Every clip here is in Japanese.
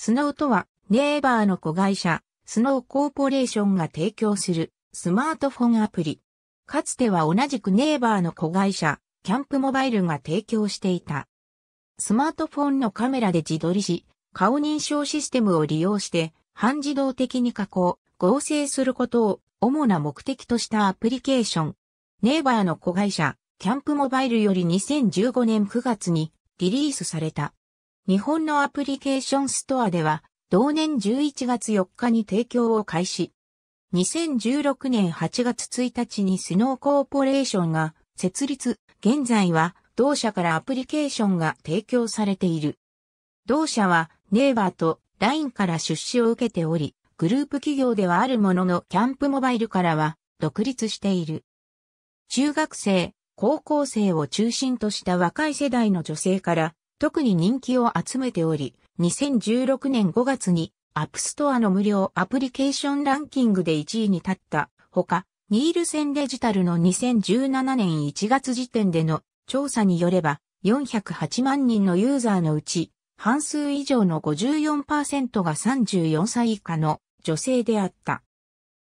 スノーとは、ネイバーの子会社、スノーコーポレーションが提供するスマートフォンアプリ。かつては同じくネイバーの子会社、キャンプモバイルが提供していた。スマートフォンのカメラで自撮りし、顔認証システムを利用して、半自動的に加工、合成することを主な目的としたアプリケーション。ネイバーの子会社、キャンプモバイルより2015年9月にリリースされた。日本のアプリケーションストアでは、同年11月4日に提供を開始。2016年8月1日にスノーコーポレーションが設立、現在は同社からアプリケーションが提供されている。同社はネイバーと LINE から出資を受けており、グループ企業ではあるもののキャンプモバイルからは独立している。中学生、高校生を中心とした若い世代の女性から特に人気を集めており、2016年5月に App Store の無料アプリケーションランキングで1位に立ったほか、ニールセンデジタルの2017年1月時点での調査によれば、408万人のユーザーのうち、半数以上の54%が34歳以下の女性であった。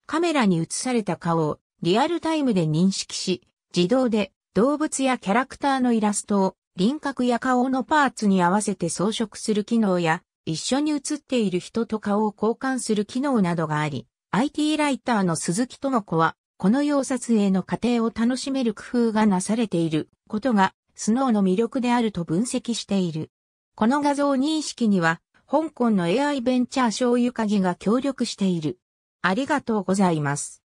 カメラに映された顔をリアルタイムで認識し、自動で動物やキャラクターのイラストを輪郭や顔のパーツに合わせて装飾する機能や、一緒に写っている人と顔を交換する機能などがあり、IT ライターの鈴木智子は、この様撮影の過程を楽しめる工夫がなされていることが、スノーの魅力であると分析している。この画像認識には、香港の AI ベンチャー醤油鍵が協力している。ありがとうございます。